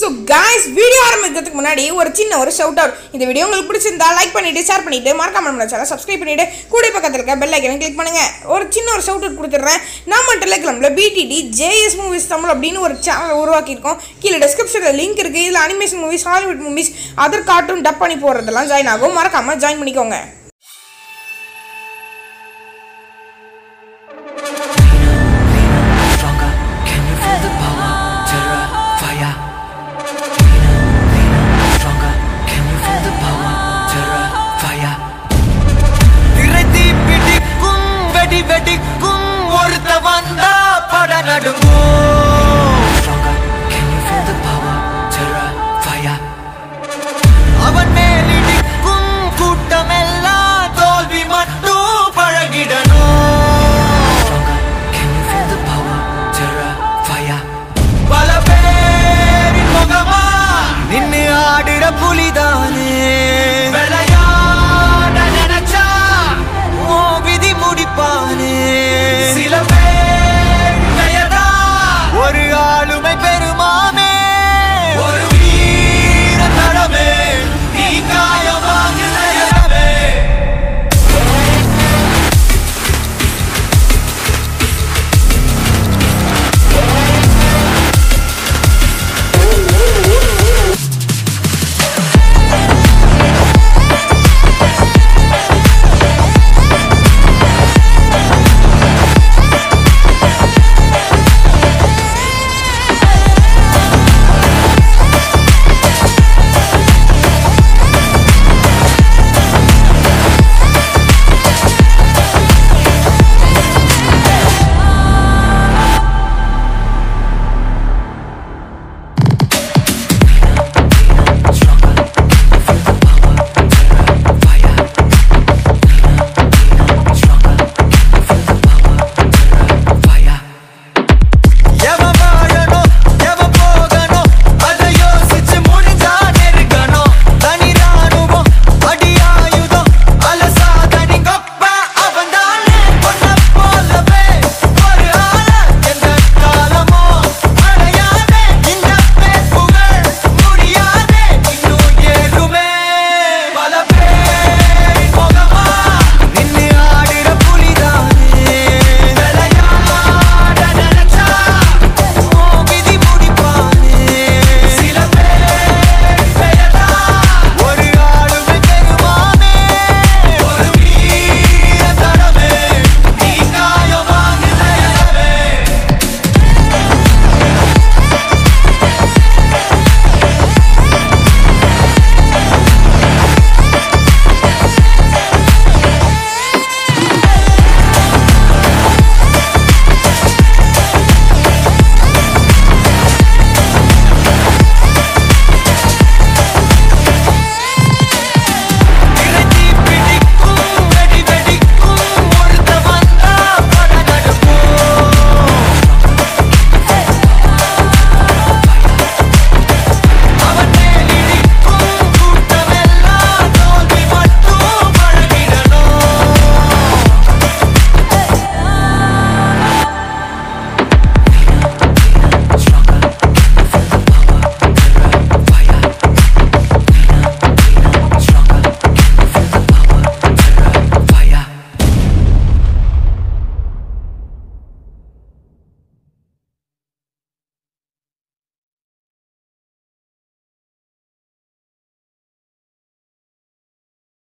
So guys video ஆரம்பிக்கிறதுக்கு முன்னாடி ஒரு சின்ன ஒரு ஷவுட் அவுட் இந்த வீடியோ உங்களுக்கு பிடிச்சிருந்தா லைக் பண்ணிட்டு ஷேர் பண்ணிட்டு மறக்காம நம்ம சேனல் சப்ஸ்கிரைப் பண்ணிட்டு கூட பக்கத்தில் இருக்க பெல் ஐக்கனை கிளிக் பண்ணுங்க. ஒரு சின்ன ஒரு ஷவுட் அவுட் கொடுத்துட்றேன். நம்ம டெலிகிராமில் பிடிடி ஜேஎஸ் மூவிஸ் தமிழ் அப்படின்னு ஒரு சேனல் உருவாக்கியிருக்கோம். கீழே டிஸ்கிரிப்ஷனில் லிங்க் இருக்குது இதில் animation movies Hollywood movies other cartoon dub பண்ணி போடுறதெல்லாம் ஜாயின் ஆகும். மறக்காமல் ஜாயின் பண்ணிக்கோங்க. pulita nera